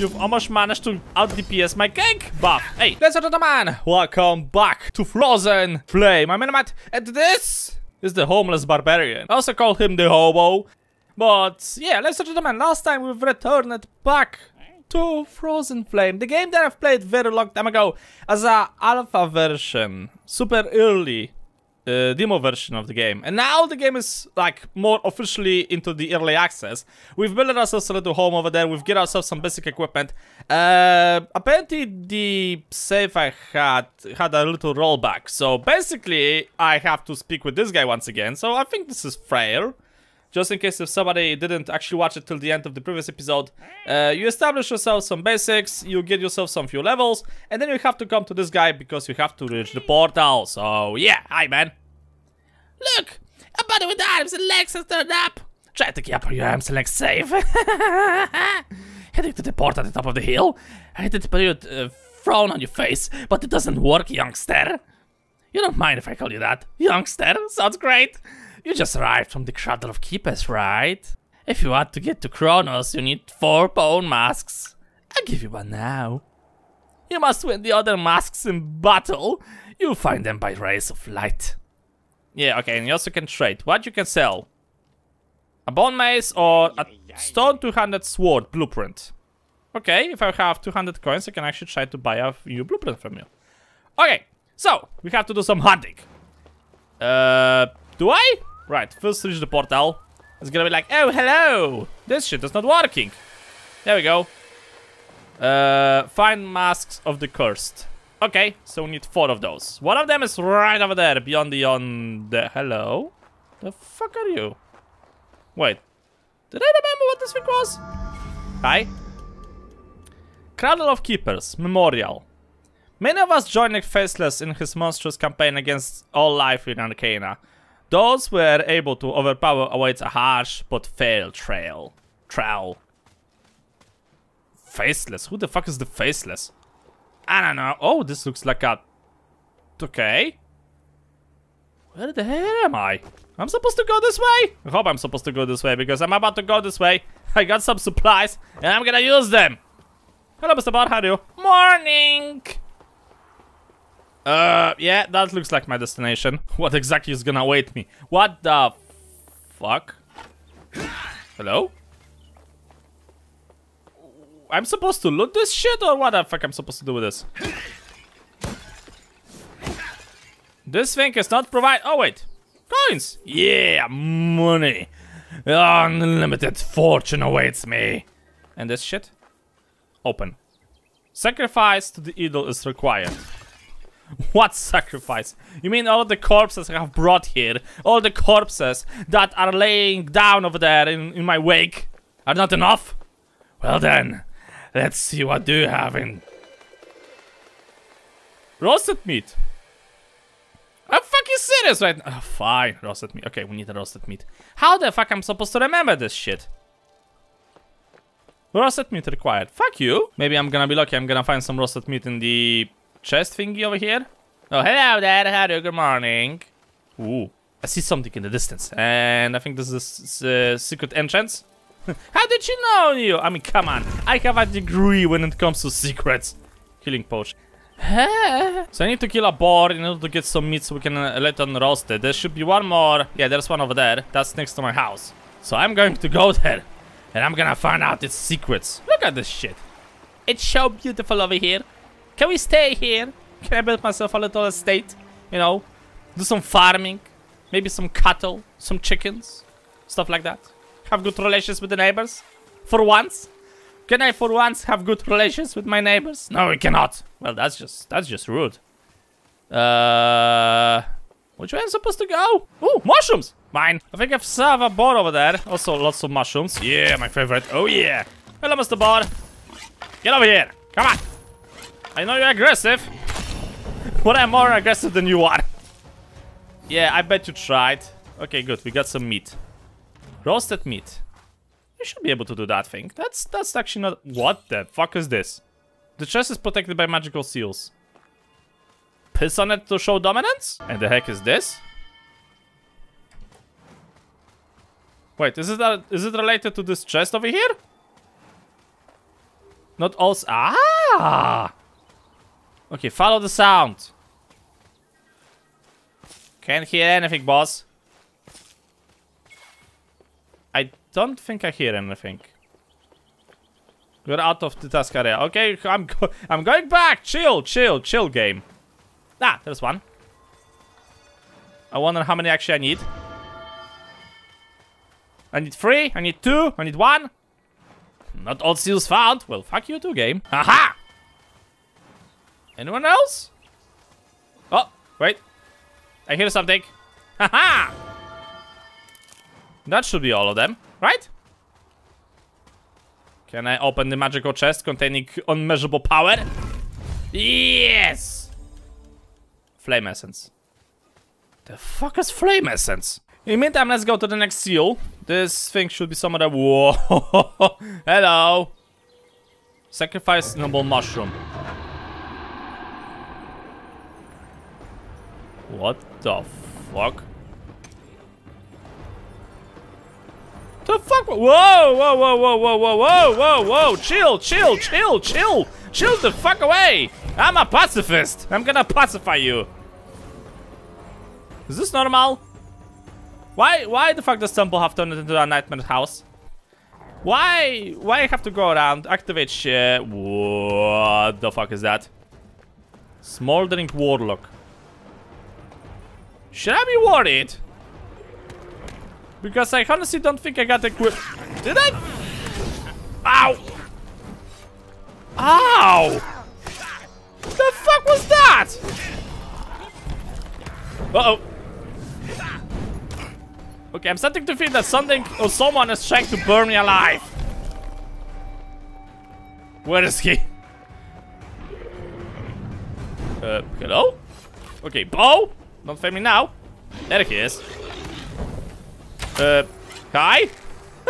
You've almost managed to out DPS my gank buff. Hey, ladies and gentlemen, welcome back to Frozen Flame. I'm Minimat, and this is the homeless barbarian. I also call him the hobo. But yeah, and gentlemen, last time we've returned back to Frozen Flame, the game that I've played very long time ago as a alpha version, super early uh, demo version of the game. And now the game is like more officially into the early access. We've built ourselves a little home over there. We've get ourselves some basic equipment. Uh, apparently the save I had had a little rollback. So basically I have to speak with this guy once again. So I think this is fair. Just in case if somebody didn't actually watch it till the end of the previous episode, uh, you establish yourself some basics, you get yourself some few levels, and then you have to come to this guy because you have to reach the portal. So yeah, hi man. Look, a body with arms and legs has turned up. Try to keep up your arms and legs safe. Heading to the port at the top of the hill. I did put a uh, frown on your face, but it doesn't work, youngster. You don't mind if I call you that, youngster? Sounds great. You just arrived from the Cradle of Keepers, right? If you want to get to Kronos, you need four bone masks. I'll give you one now. You must win the other masks in battle. You'll find them by rays of light. Yeah, okay, and you also can trade. What you can sell? A bone mace or a stone two-handed sword blueprint. Okay, if I have 200 coins, I can actually try to buy a new blueprint from you. Okay, so, we have to do some hunting. Uh, do I? Right, first reach the portal. It's gonna be like, oh, hello! This shit is not working. There we go. Uh, find masks of the cursed. Okay, so we need four of those. One of them is right over there, beyond the on the hello. The fuck are you? Wait, did I remember what this thing was? Hi. Cradle of Keepers Memorial. Many of us joined Faceless in his monstrous campaign against all life in Arcana. Those were able to overpower awaits a harsh but fair trail. Trail. Faceless? Who the fuck is the Faceless? I don't know. Oh, this looks like a... Okay. Where the hell am I? I'm supposed to go this way? I hope I'm supposed to go this way because I'm about to go this way. I got some supplies and I'm gonna use them. Hello, Mr. Bot. How are you? Morning! Uh, yeah, that looks like my destination. What exactly is gonna await me? What the fuck? Hello? I'm supposed to loot this shit or what the fuck I'm supposed to do with this? This thing is not provide- oh wait. Coins! Yeah, money! Unlimited fortune awaits me! And this shit? Open. Sacrifice to the idol is required. What sacrifice? You mean all the corpses I have brought here, all the corpses that are laying down over there in, in my wake, are not enough? Well then, let's see what do you have in... Roasted meat. I'm fucking serious right now. Oh, fine, roasted meat. Okay, we need a roasted meat. How the fuck I'm supposed to remember this shit? Roasted meat required. Fuck you. Maybe I'm gonna be lucky. I'm gonna find some roasted meat in the chest thingy over here. Oh, hello there. Hello, good morning. Ooh, I see something in the distance. And I think this is a uh, secret entrance. How did you know you? I mean, come on. I have a degree when it comes to secrets. Killing potion. so I need to kill a boar in order to get some meat so we can uh, let on roast it. There should be one more. Yeah, there's one over there. That's next to my house. So I'm going to go there. And I'm gonna find out its secrets. Look at this shit. It's so beautiful over here. Can we stay here? Can I build myself a little estate? You know, do some farming. Maybe some cattle, some chickens. Stuff like that. Have good relations with the neighbors. For once. Can I for once have good relations with my neighbors? No, we cannot. Well, that's just, that's just rude. Uh... Which way am I supposed to go? Oh, mushrooms! Mine. I think I've saw a boar over there. Also, lots of mushrooms. Yeah, my favorite. Oh, yeah. Hello, Mr. Boar. Get over here. Come on. I know you're aggressive. but I'm more aggressive than you are. Yeah, I bet you tried. Okay, good. We got some meat. Roasted meat. You should be able to do that thing. That's that's actually not... What the fuck is this? The chest is protected by magical seals. Piss on it to show dominance? And the heck is this? Wait, is it, a, is it related to this chest over here? Not all... Ah! Okay, follow the sound. Can't hear anything, boss. I don't think I hear anything. We're out of the task area. Okay, I'm go I'm going back. Chill, chill, chill game. Ah, there's one. I wonder how many actually I need. I need three, I need two, I need one. Not all seals found. Well, fuck you too, game. Aha! Anyone else? Oh, wait. I hear something. Haha! That should be all of them, right? Can I open the magical chest containing unmeasurable power? Yes! Flame essence. The fuck is flame essence? In the meantime, let's go to the next seal. This thing should be somewhere. Whoa! Hello! Sacrifice noble mushroom. What the fuck? The fuck? Whoa, whoa, whoa, whoa, whoa, whoa, whoa, whoa, whoa! Chill, chill, chill, chill! Chill the fuck away! I'm a pacifist! I'm gonna pacify you! Is this normal? Why, why the fuck does temple have turned it into a nightmare house? Why, why I have to go around, activate shit? What the fuck is that? Smoldering warlock. Should I be worried? Because I honestly don't think I got equipped. Did I? Ow! Ow! What the fuck was that? Uh oh. Okay, I'm starting to feel that something or someone is trying to burn me alive. Where is he? Uh, hello? Okay, Bo? Don't fail me now. There he is. Uh, hi?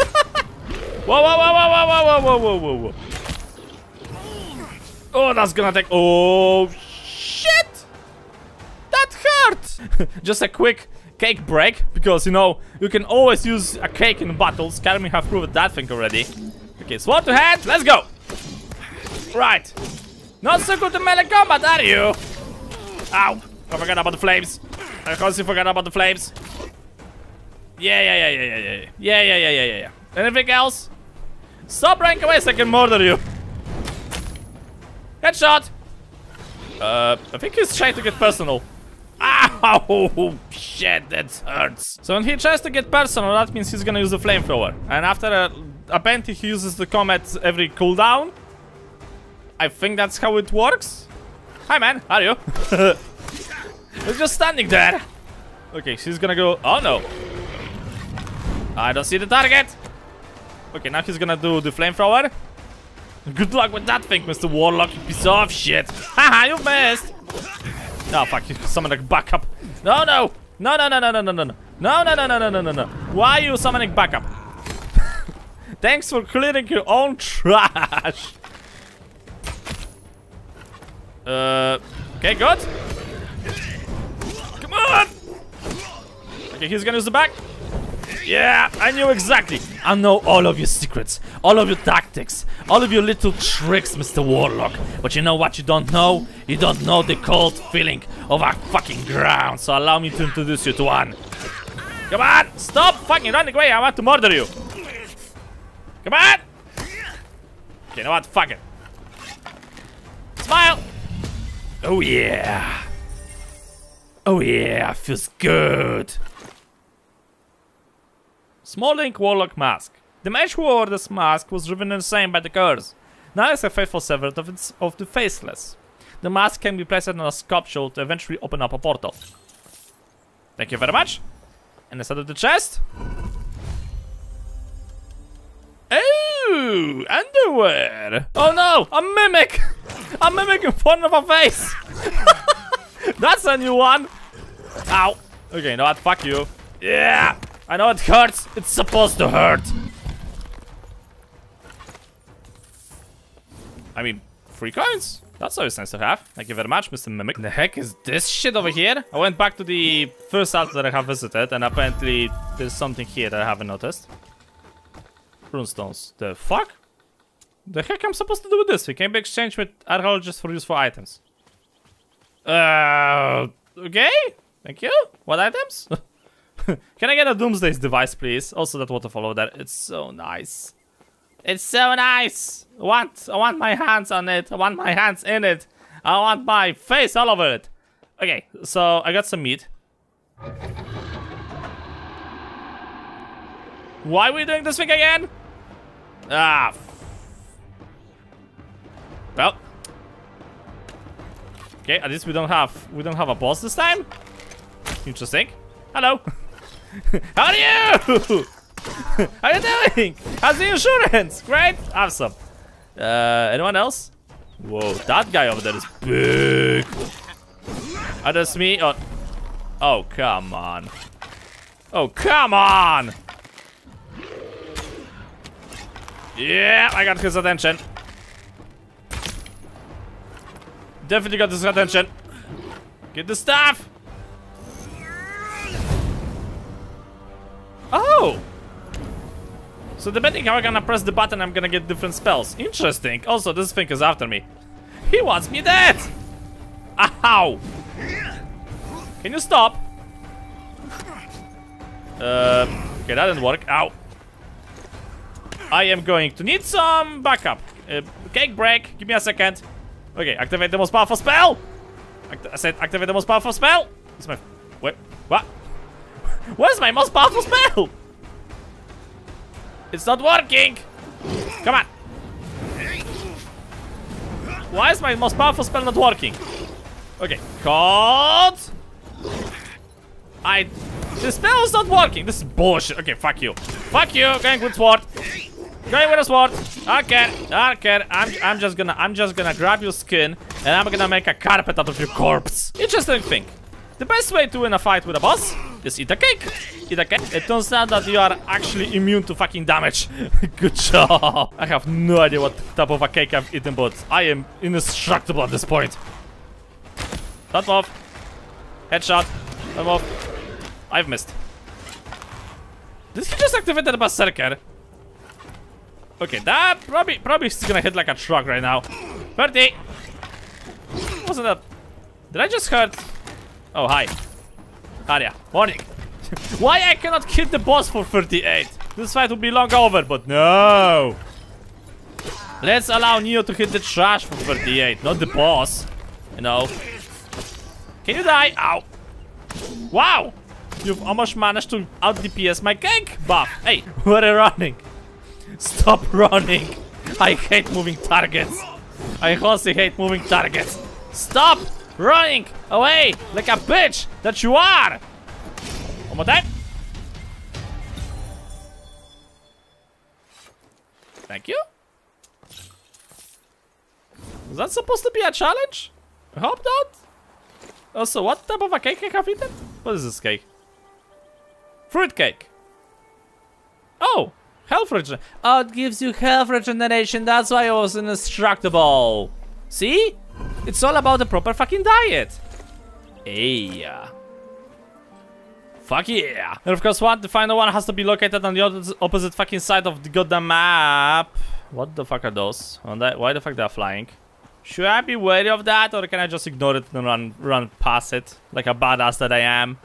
whoa, whoa, whoa, whoa, whoa, whoa, whoa, whoa, whoa, whoa. Oh, that's gonna take... Oh, shit! That hurt! Just a quick cake break, because, you know, you can always use a cake in battles. Karmi have proved that thing already. Okay, sword to hand, let's go! Right. Not so good in melee combat, are you? Ow! I forgot about the flames. I honestly forgot about the flames. Yeah, yeah, yeah, yeah, yeah, yeah. Yeah, yeah, yeah, yeah, yeah. Anything else? Stop running away so I can murder you. Headshot! Uh, I think he's trying to get personal. Ow! Shit, that hurts. So when he tries to get personal, that means he's gonna use the flamethrower. And after a, apparently he uses the comet every cooldown. I think that's how it works. Hi man, how are you? He's just standing there. Okay, she's gonna go. Oh no. I don't see the target. Okay, now he's gonna do the flamethrower. Good luck with that thing, Mr. Warlock, you piece of shit. Haha, you missed. Oh fuck, you summoned a backup. No, no. No, no, no, no, no, no, no, no. No, no, no, no, no, no, no. Why are you summoning backup? Thanks for clearing your own trash. Uh, okay, good. Come on! Okay, he's gonna use the back. Yeah, I knew exactly. I know all of your secrets, all of your tactics, all of your little tricks, Mr. Warlock. But you know what you don't know? You don't know the cold feeling of our fucking ground. So allow me to introduce you to one. Come on, stop fucking running away. I want to murder you. Come on. Okay, you know what? Fuck it. Smile. Oh yeah. Oh yeah, feels good. Smoldering Warlock Mask. The mage who wore this mask was driven insane by the curse. Now it's a faithful servant of, its, of the Faceless. The mask can be placed on a sculpture to eventually open up a portal. Thank you very much. And inside of the chest... Oh, underwear. Oh no, a mimic. A mimic in front of a face. That's a new one. Ow. Okay, you know what? Fuck you. Yeah. I know it hurts. It's supposed to hurt. I mean, free coins. That's always nice to have. Thank you very much, Mr. Mimic. The heck is this shit over here? I went back to the first house that I have visited, and apparently there's something here that I haven't noticed. Runestones. The fuck? The heck I'm supposed to do with this? We can be exchanged with archaeologists for useful items. Uh, okay. Thank you. What items? can I get a Doomsday's device, please? Also, that waterfall over there. It's so nice. It's so nice. I want, I want my hands on it. I want my hands in it. I want my face all over it. Okay, so I got some meat. Why are we doing this thing again? Ah. Well. Okay, at least we don't have we don't have a boss this time. Interesting. Hello. How are you? How are you doing? How's the insurance? Great. Awesome. Uh, anyone else? Whoa, that guy over there is big. Oh, that's me. Oh, oh, come on. Oh, come on. Yeah, I got his attention. Definitely got his attention. Get the staff. Oh. So depending how I'm gonna press the button, I'm gonna get different spells. Interesting. Also, this thing is after me. He wants me dead. Ow. Can you stop? Uh, okay, that didn't work. Ow. I am going to need some backup. Uh, cake break. Give me a second. Okay, activate the most powerful spell. Act I said activate the most powerful spell. It's my... Wait? Where's my most powerful spell? It's not working. Come on. Why is my most powerful spell not working? Okay, caught. I... The spell is not working. This is bullshit. Okay, fuck you. Fuck you. Going with sword. Going with a sword. Okay, okay. I'm, I'm just gonna, I'm just gonna grab your skin and I'm gonna make a carpet out of your corpse. Interesting thing. The best way to win a fight with a boss is eat a cake. Eat a cake. It turns out that you are actually immune to fucking damage. Good job. I have no idea what type of a cake I've eaten, but I am indestructible at this point. Don't move. Headshot. Don't move. I've missed. Did he just activate the Berserker? Okay, that probably probably is gonna hit like a truck right now. 30! Wasn't that... Did I just hurt... Oh, hi. Arya, warning. Why I cannot kill the boss for 38? This fight will be long over, but no! Let's allow Neo to hit the trash for 38, not the boss. You know. Can you die? Ow. Wow! You've almost managed to out DPS my cake buff. Hey, where are you running? Stop running. I hate moving targets. I also hate moving targets. Stop running away like a bitch that you are. One more time. Thank you. Was that supposed to be a challenge? I hope not. Also, what type of a cake I have eaten? What is this cake? Fruit cake. Oh, health regeneration. Oh, it gives you health regeneration. That's why I was indestructible. See? It's all about the proper fucking diet. Hey. Fuck yeah. And of course, what? The final one has to be located on the opposite fucking side of the goddamn map. What the fuck are those? Why the fuck they're flying? Should I be wary of that, or can I just ignore it and run, run past it like a badass that I am?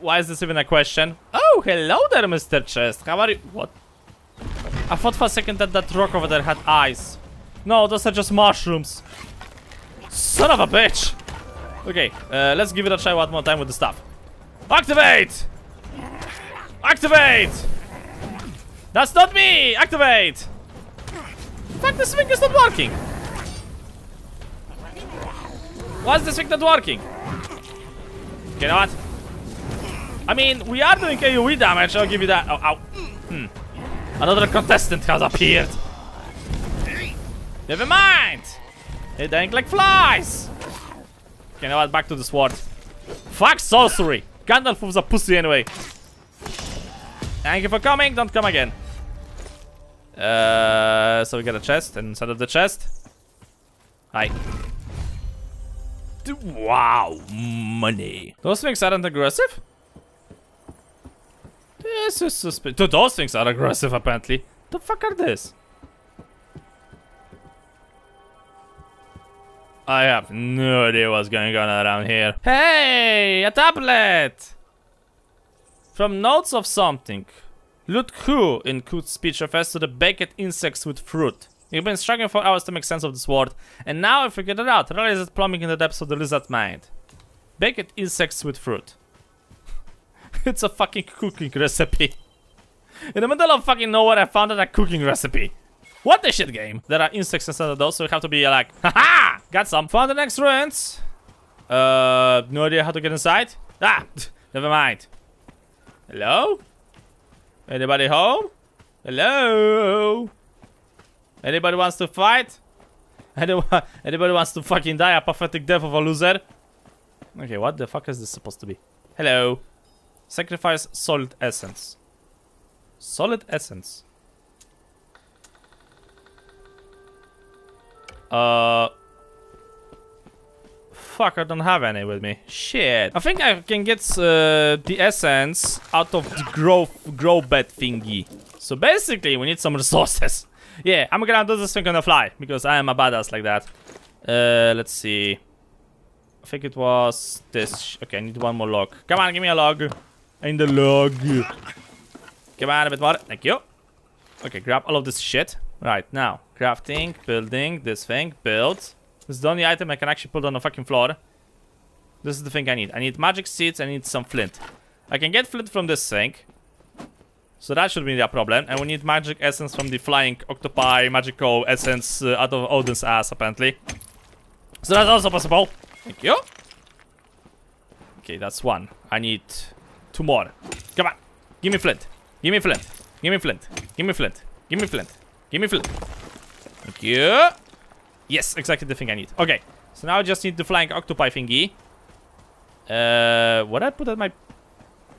Why is this even a question? Oh, hello there, Mr. Chest. How are you? What? I thought for a second that that rock over there had eyes. No, those are just mushrooms. Son of a bitch. Okay, uh, let's give it a try one more time with the stuff. Activate! Activate! That's not me! Activate! Fuck, this thing is not working. Why is this thing not working? You know what? I mean, we are doing AoE damage, I'll give you that. Oh, ow. Hmm. Another contestant has appeared. Never mind. They're like flies. Okay, now back to the sword. Fuck sorcery. Gandalf was a pussy anyway. Thank you for coming. Don't come again. Uh, so we got a chest, and inside of the chest, hi. Wow, money. Those things aren't aggressive. This is suspicious. Those things are aggressive, apparently. The fuck are this? I have no idea what's going on around here. Hey, a tablet! From notes of something. Loot who in speech refers to the baked insects with fruit. You've been struggling for hours to make sense of this word, and now I figured it out. Realize it plumbing in the depths of the lizard mind. Baked insects with fruit. it's a fucking cooking recipe. In the middle of fucking nowhere, I found a cooking recipe. What the shit game? There are insects instead of those, so we have to be like, haha! Got some. Found the next ruins. Uh, no idea how to get inside. Ah, never mind. Hello? Anybody home? Hello? Anybody wants to fight? Anyone, anybody wants to fucking die a pathetic death of a loser? Okay, what the fuck is this supposed to be? Hello. Sacrifice solid essence. Solid essence. Uh. Fuck, I don't have any with me. Shit. I think I can get uh, the essence out of the grow, grow bed thingy. So basically, we need some resources. Yeah, I'm gonna do this thing on the fly, because I am a badass like that. Uh, let's see. I think it was this. Okay, I need one more log. Come on, give me a log. In the log. Come on, a bit more. Thank you. Okay, grab all of this shit. Right, now. Crafting, building, this thing, build. This is the only item I can actually put on the fucking floor. This is the thing I need. I need magic seeds, I need some flint. I can get flint from this thing. So that should be a problem. And we need magic essence from the flying octopi magical essence uh, out of Odin's ass, apparently. So that's also possible. Thank you. Okay, that's one. I need two more. Come on. Give me flint. Give me flint. Give me flint. Give me flint. Give me flint. Give me flint. Thank you. Yes, exactly the thing I need. Okay. So now I just need the flying octopi thingy. Uh, what I put at my...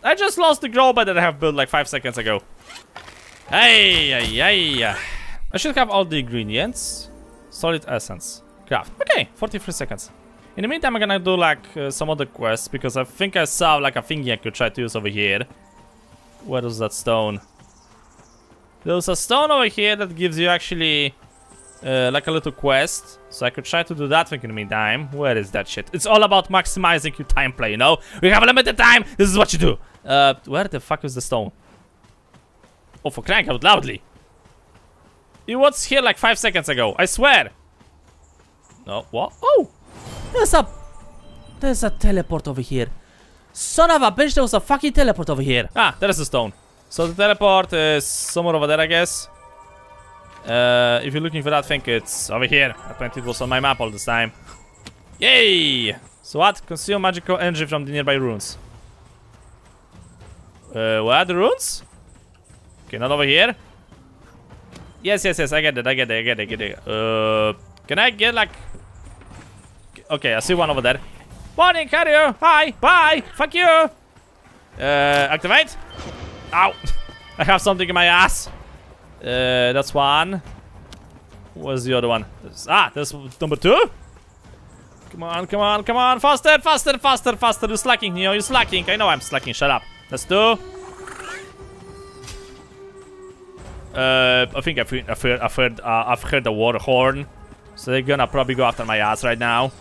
I just lost the grow bed that I have built like five seconds ago. Hey, yeah. I should have all the ingredients. Solid essence. Craft. Okay, 43 seconds. In the meantime, I'm gonna do like uh, some other quests because I think I saw like a thingy I could try to use over here. Where is that stone? There's a stone over here that gives you actually uh, like a little quest. So I could try to do that thing in the meantime. Where is that shit? It's all about maximizing your time play, you know? We have a limited time. This is what you do. Uh, where the fuck is the stone? Oh, for crying out loudly. It was here like five seconds ago. I swear. No, what? Oh, There's a... There's a teleport over here. Son of a bitch, there was a fucking teleport over here. Ah, there's a stone. So the teleport is somewhere over there, I guess. Uh, if you're looking for that thing, it's over here. Apparently it was on my map all this time. Yay! So what? Consume magical energy from the nearby runes. Uh, what? The runes? Okay, not over here. Yes, yes, yes, I get it, I get it, I get it, I get it. Uh, can I get like... Okay, I see one over there. Morning, carrier! Hi! Bye! Fuck you! Uh, activate! Ow! I have something in my ass! Uh, that's one. Where's the other one? Ah, there's number two. Come on, come on, come on. Faster, faster, faster, faster. You're slacking, know, you're slacking. I know I'm slacking. Shut up. That's two. Uh, I think I've heard, I've heard, I've heard, uh, I've heard the war horn. So they're gonna probably go after my ass right now.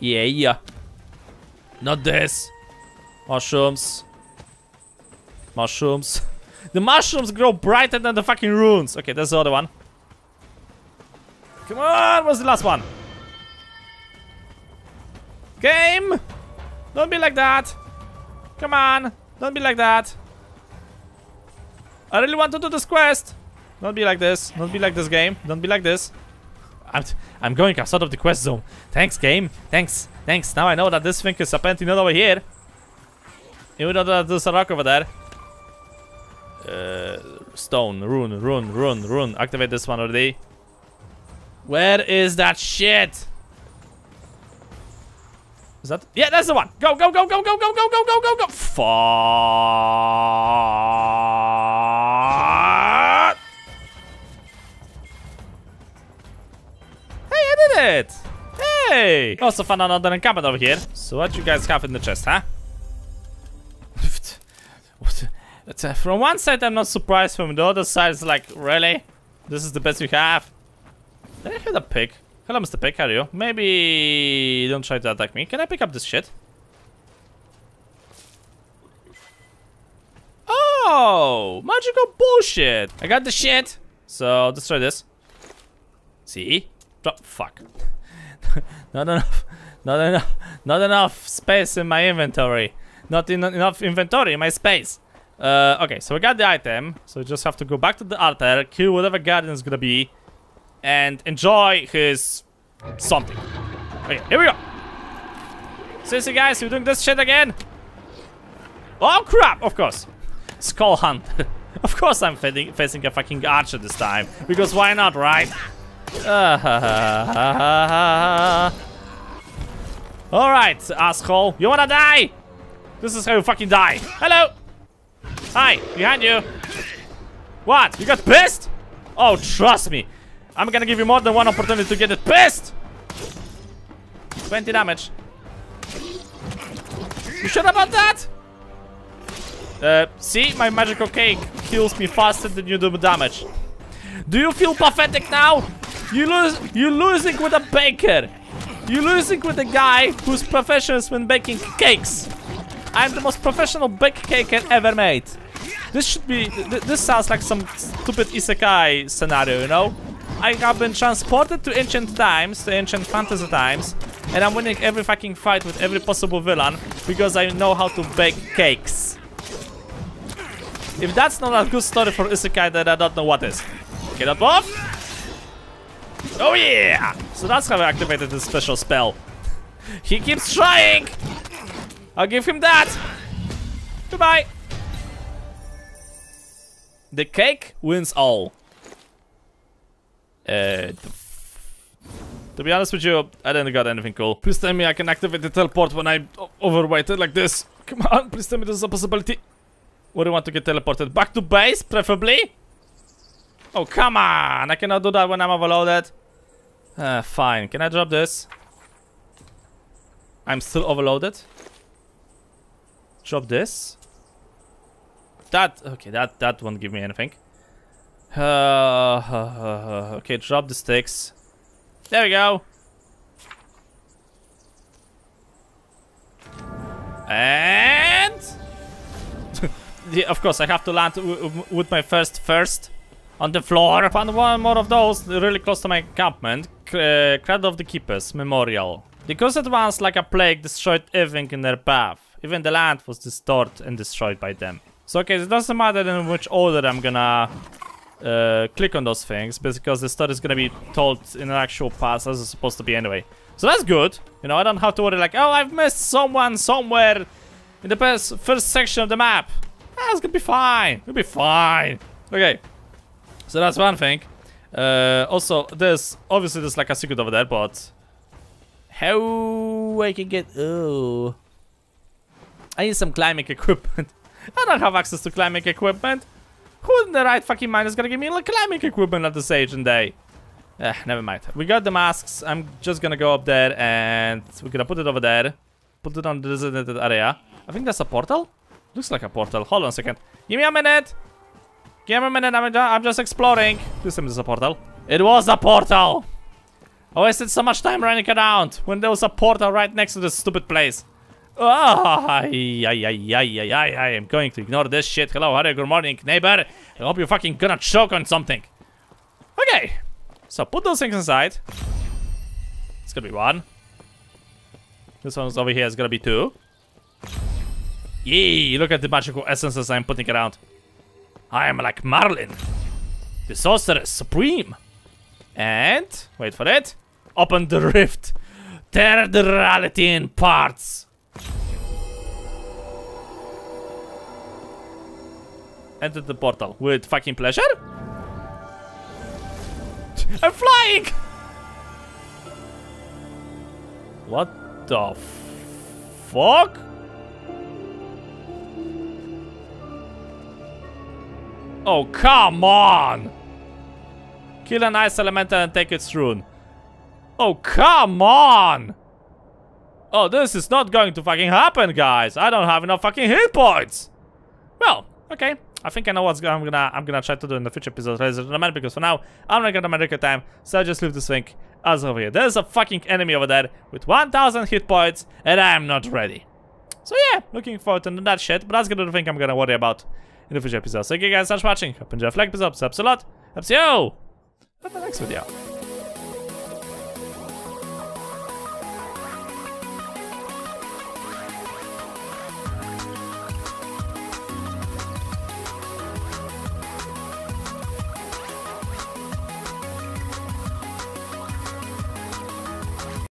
Yeah, yeah. Not this. Mushrooms. Mushrooms. The mushrooms grow brighter than the fucking runes. Okay, that's the other one. Come on, what's the last one? Game! Don't be like that. Come on, don't be like that. I really want to do this quest. Don't be like this. Don't be like this game. Don't be like this. I'm, I'm going outside of the quest zone. Thanks, game. Thanks. Thanks. Now I know that this thing is apparently not over here. Even though that there's a rock over there. Uh, stone, rune, rune, rune, rune. Activate this one already. Where is that shit? Is that? Yeah, that's the one. Go, go, go, go, go, go, go, go, go, go, go. Fuck. Hey, I did it. Hey. Also found another encampment over here. So what you guys have in the chest, huh? what? Uh, from one side, I'm not surprised. From the other side, it's like, really? This is the best you have? Did I hear the pig? Hello, Mr. Pig, how are you? Maybe don't try to attack me. Can I pick up this shit? Oh, magical bullshit. I got the shit. So destroy this. See? Drop. Fuck. not enough. Not enough. Not enough space in my inventory. Not en enough inventory in my space. Uh, okay, so we got the item. So we just have to go back to the altar, kill whatever guardian is gonna be, and enjoy his something. Okay, here we go. Seriously, guys, we're doing this shit again. Oh crap! Of course. Skull Hunt. of course I'm facing, facing a fucking archer this time. Because why not, right? Alright, asshole. You wanna die? This is how you fucking die. Hello! Hi, behind you. What? You got pissed? Oh, trust me. I'm gonna give you more than one opportunity to get it pissed! 20 damage. You sure about that? Uh, see, my magical cake kills me faster than you do damage. Do you feel pathetic now? You lose, you're losing with a baker. You're losing with a guy whose profession is when baking cakes. I'm the most professional bake cake ever made. This should be, th this sounds like some stupid isekai scenario, you know? I have been transported to ancient times, to ancient fantasy times, and I'm winning every fucking fight with every possible villain because I know how to bake cakes. If that's not a good story for Isekai, then I don't know what is. Get up off! Oh yeah! So that's how I activated this special spell. He keeps trying! I'll give him that! Goodbye! The cake wins all. Uh, to be honest with you, I didn't got anything cool. Please tell me I can activate the teleport when I'm overweighted like this. Come on, please tell me this is a possibility. Where do you want to get teleported? Back to base, preferably? Oh, come on! I cannot do that when I'm overloaded. Uh, fine. Can I drop this? I'm still overloaded. Drop this. That, okay, that, that won't give me anything. Uh, okay, drop the sticks. There we go. And... yeah, of course, I have to land with my first first on the floor. Found one more of those really close to my encampment. Uh, Cradle of the Keepers Memorial. The cursed ones, like a plague, destroyed everything in their path. Even the land was distorted and destroyed by them. So okay, it doesn't matter in which order I'm gonna uh, click on those things, because the story is gonna be told in an actual path as it's supposed to be anyway. So that's good. You know, I don't have to worry like, oh, I've missed someone somewhere in the first, first section of the map. Ah, it's gonna be fine. It'll be fine. Okay. So that's one thing. Uh, also, there's obviously there's like a secret over there, but how I can get? Oh, I need some climbing equipment. I don't have access to climbing equipment. Who in the right fucking mind is gonna give me like climbing equipment at this age and day? Eh, never mind. We got the masks. I'm just gonna go up there and we're gonna put it over there. Put it on the designated area. I think that's a portal. Looks like a portal. Hold on a second. Give me a minute. Give me a minute. I'm, I'm just exploring. This time is a portal. It was a portal. I wasted so much time running around when there was a portal right next to this stupid place. Oh, I, I, I, I, I, am going to ignore this shit. Hello, you? Good morning, neighbor. I hope you're fucking gonna choke on something. Okay. So put those things inside. It's gonna be one. This one's over here is gonna be two. Yee, look at the magical essences I'm putting around. I am like Marlin, the sorceress supreme. And, wait for it, open the rift. Tear the reality in parts. Enter the portal with fucking pleasure. I'm flying! What the fuck? Oh, come on! Kill an ice elemental and take its rune. Oh, come on! Oh, this is not going to fucking happen, guys. I don't have enough fucking hit points. Well, okay. I think I know what's gonna I'm gonna I'm gonna try to do in the future ladies and gentlemen, because for now I'm not gonna make a time, so I just leave this thing as over here. There's a fucking enemy over there with 1000 hit points, and I'm not ready. So yeah, looking forward to that shit, but that's gonna the thing I'm gonna worry about in the future episodes. Thank you guys so much for watching. Hope you enjoyed the episode. Subs a lot. See you in the next video.